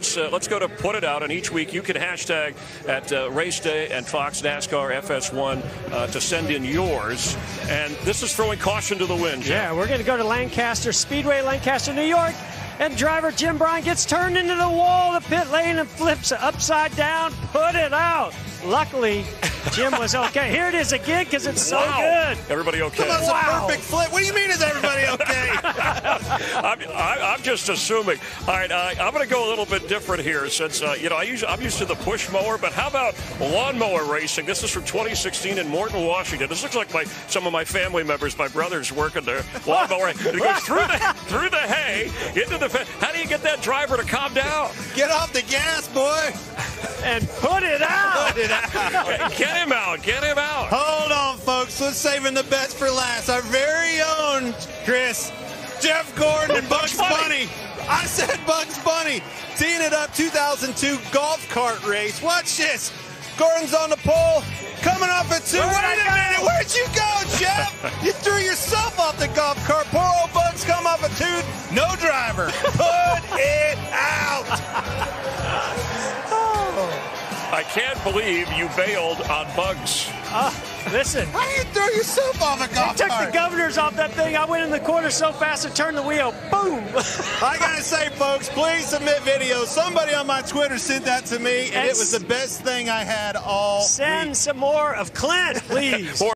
Uh, let's go to put it out, and each week you can hashtag at uh, Race Day and Fox NASCAR FS1 uh, to send in yours. And this is throwing caution to the wind. Jeff. Yeah, we're going to go to Lancaster Speedway, Lancaster, New York. And driver Jim Bryan gets turned into the wall of the pit lane and flips upside down. Put it out. Luckily, Jim was okay. Here it is again because it's so Wow. good. Everybody okay? That's Wow. a perfect flip. What do you mean is everybody okay? I'm, I, I'm just assuming. All right, uh, I'm going to go a little bit different here since, uh, you know, I usually, I'm used to the push mower, but how about lawnmower racing? This is from 2016 in Morton, Washington. This looks like my some of my family members, my brothers working their lawnmower. It goes through the, through the hay, into the fence. How do you get that driver to calm down? Get off the gas, boy. And put it out. Put it out. Get him out. Get him out. Hold on, folks. Let's saving the best for last. Our very own Chris, Jeff Gordon, and Bugs Bugs Bunny. Bunny. I said Bugs Bunny. Teeing it up 2002 golf cart race. Watch this. Gordon's on the pole, coming off at two. Where'd Wait a go? minute. Where'd you go, Jeff? you threw yourself off the golf cart. Poor old Bugs come off at two. No driver. Put it out. I can't believe you bailed on Bugs. Ah. Listen, How do you throw yourself off a golf i took the governors off that thing. I went in the corner so fast and turned the wheel. Boom. I gotta say, folks, please submit videos. Somebody on my Twitter sent that to me, and it was the best thing I had all Send week. some more of Clint, please.